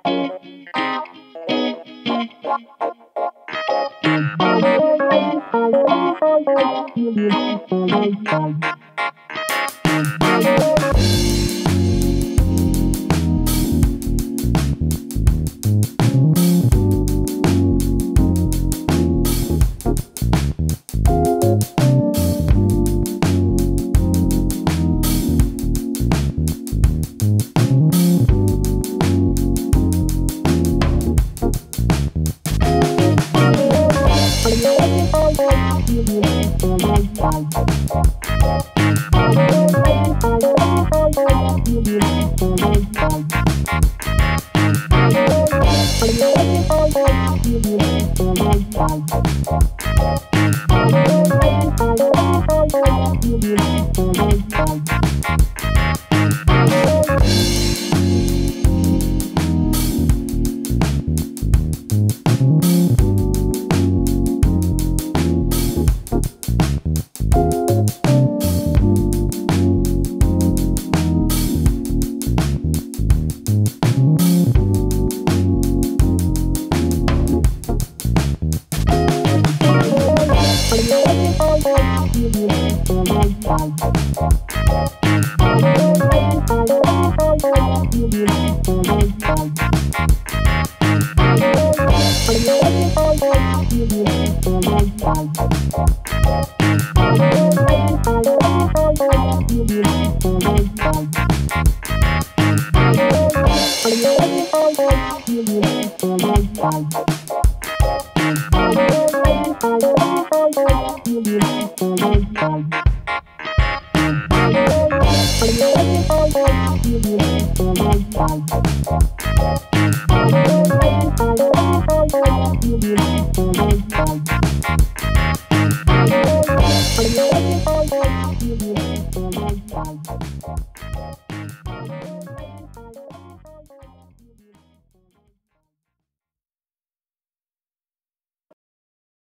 Thank you. Thank you. Música